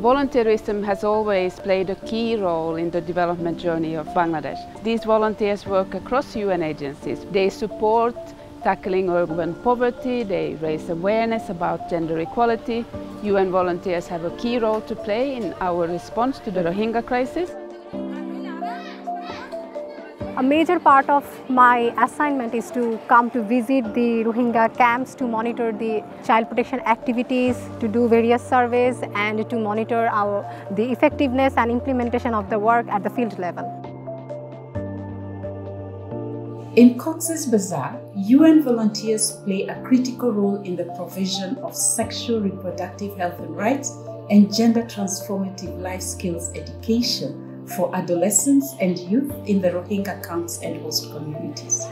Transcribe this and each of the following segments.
Volunteerism has always played a key role in the development journey of Bangladesh. These volunteers work across UN agencies. They support tackling urban poverty, they raise awareness about gender equality. UN volunteers have a key role to play in our response to the Rohingya crisis. A major part of my assignment is to come to visit the Rohingya camps to monitor the child protection activities, to do various surveys and to monitor our, the effectiveness and implementation of the work at the field level. In Cox's Bazar, UN volunteers play a critical role in the provision of sexual reproductive health and rights and gender transformative life skills education for adolescents and youth in the Rohingya camps and host communities.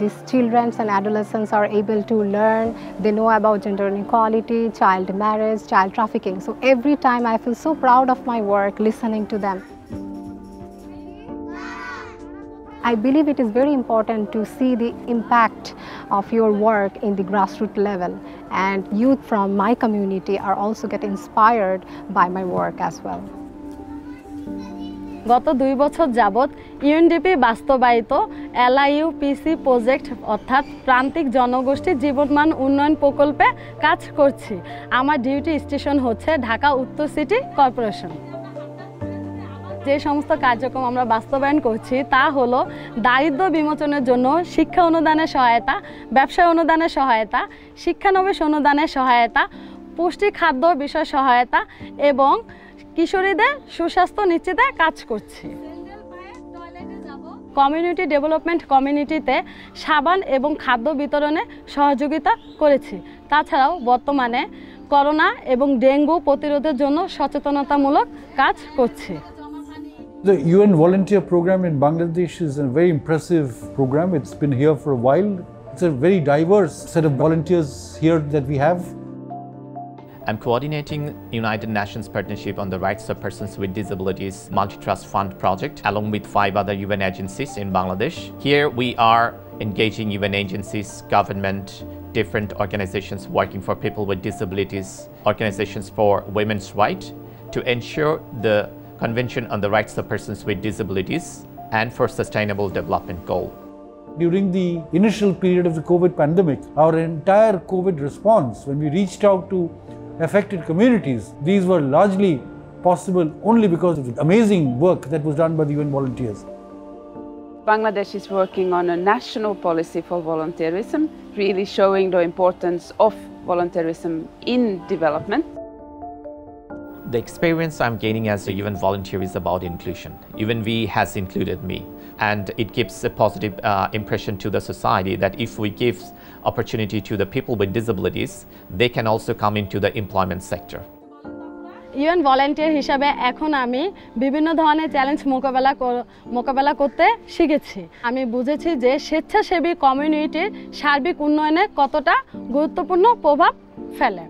These children and adolescents are able to learn, they know about gender inequality, child marriage, child trafficking. So every time I feel so proud of my work listening to them. I believe it is very important to see the impact of your work in the grassroots level and youth from my community are also get inspired by my work as well. গত দুই বছর যাবৎ UNDP বাস্তবায়িত এলআইইউপিসি project অর্থাৎ প্রান্তিক জনগোষ্ঠী জীবনমান উন্নয়ন প্রকল্পে কাজ করছি। আমার ডিউটি স্টেশন হচ্ছে ঢাকা উত্তর সিটি কর্পোরেশন। যে সমস্ত কার্যক্রম আমরা বাস্তবায়ন করছি তা হলো দারিদ্র বিমোচনের জন্য শিক্ষা অনুদানের সহায়তা ব্যবসা অনুদানের সহায়তা, শিক্ষানবিশ অনুদানের সহায়তা, পুষ্টি খাদ্য বিষয় সহায়তা এবং কিশোরীদের সুস্বাস্থ্য নিশ্চিতে কাজ করছি কমিউনিটি ডেভেলপমেন্ট কমিউনিটিতে সাবান এবং খাদ্য বিতরণে সহযোগিতা করেছি তাছাড়াও বর্তমানে করোনা এবং ডেঙ্গু প্রতিরোধের জন্য সচেতনতামূলক কাজ করছি The UN volunteer program in Bangladesh is a very impressive program. It's been here for a while. It's a very diverse set of volunteers here that we have. I'm coordinating United Nations Partnership on the Rights of Persons with Disabilities Multi-Trust Fund project along with five other UN agencies in Bangladesh. Here we are engaging UN agencies, government, different organizations working for people with disabilities, organizations for women's rights to ensure the Convention on the Rights of Persons with Disabilities and for Sustainable Development Goal. During the initial period of the COVID pandemic, our entire COVID response, when we reached out to affected communities. These were largely possible only because of the amazing work that was done by the UN volunteers. Bangladesh is working on a national policy for volunteerism, really showing the importance of volunteerism in development. The experience I'm gaining as a UN volunteer is about inclusion. UNV has included me and it gives a positive uh, impression to the society that if we give opportunity to the people with disabilities, they can also come into the employment sector. UN volunteer হিসাবে এখন আমি বিভিন্ন ধরনের challenge মোকাবেলা মোকাবেলা করতে শিখেছি আমি বুঝেছি যে স্বেচ্ছাসেবী কমিউনিটির সার্বিক উন্নয়নে কতটা গুরুত্বপূর্ণ প্রভাব ফেলে